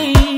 mine.